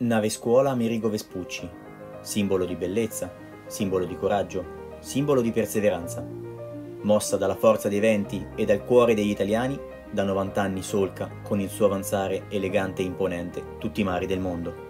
Nave scuola Amerigo Vespucci, simbolo di bellezza, simbolo di coraggio, simbolo di perseveranza. Mossa dalla forza dei venti e dal cuore degli italiani, da 90 anni solca, con il suo avanzare elegante e imponente, tutti i mari del mondo.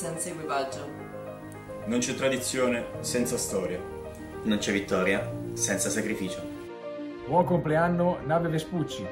senza equipaggio. Non c'è tradizione senza storia. Non c'è vittoria senza sacrificio. Buon compleanno, nave Vespucci.